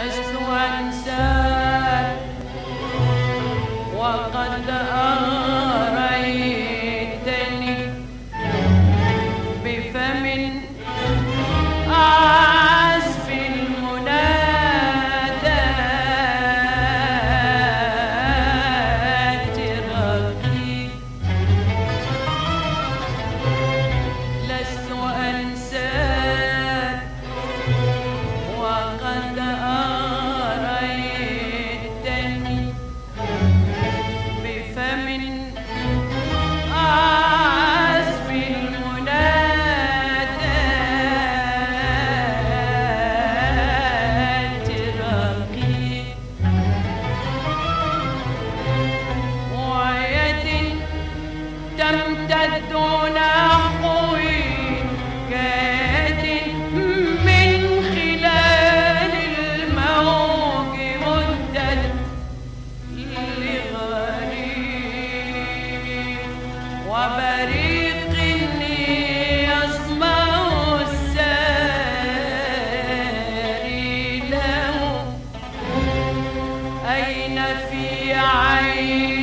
Let's في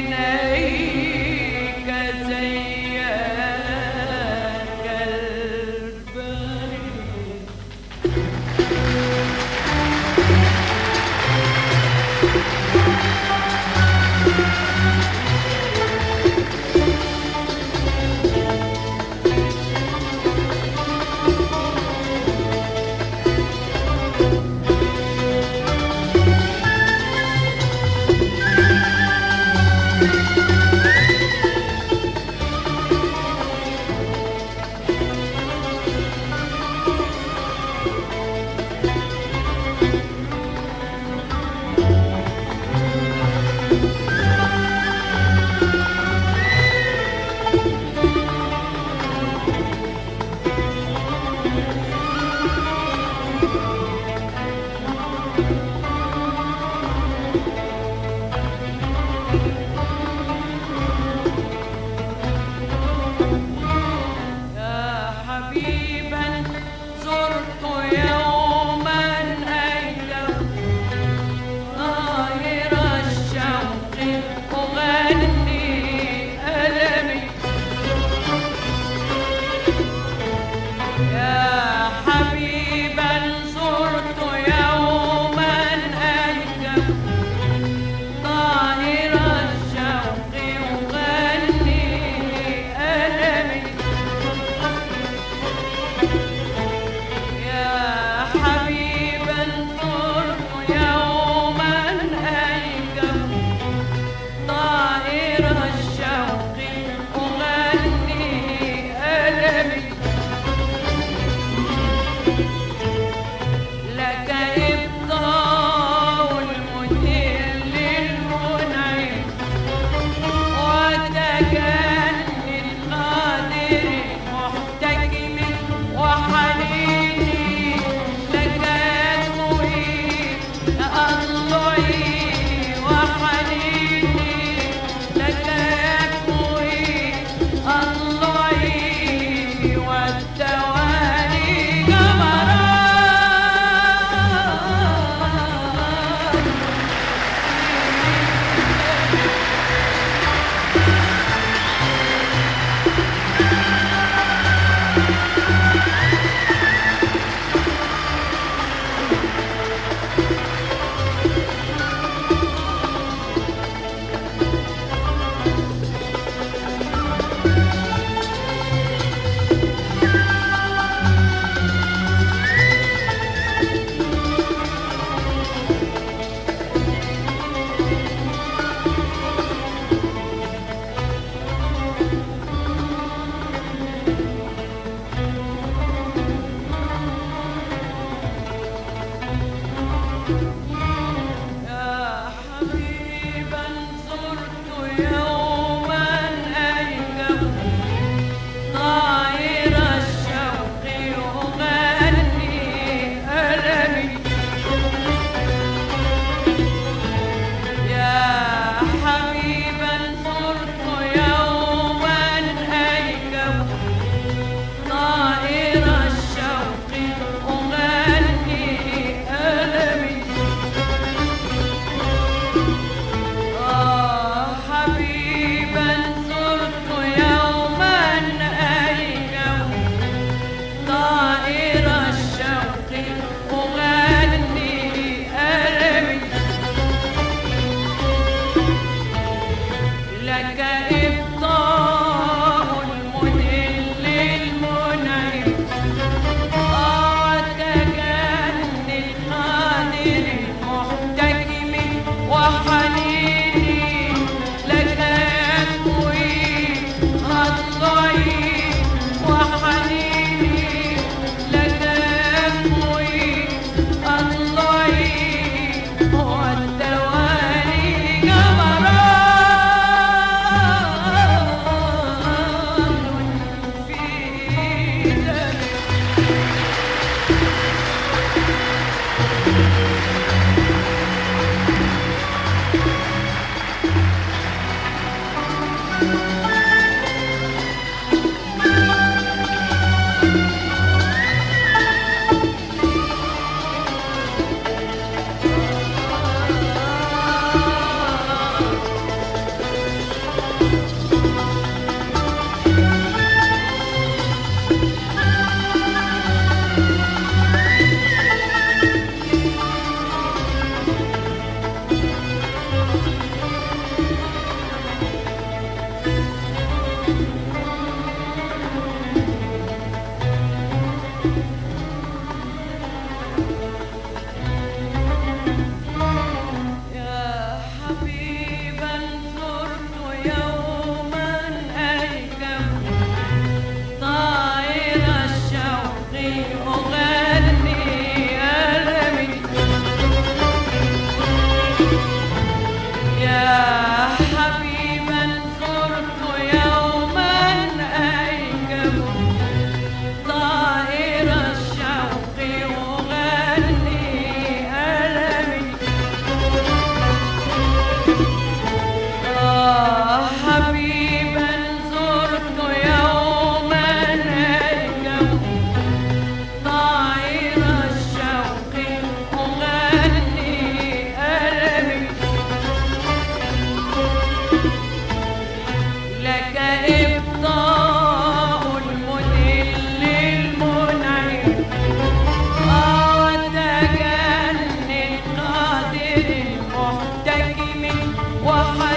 I.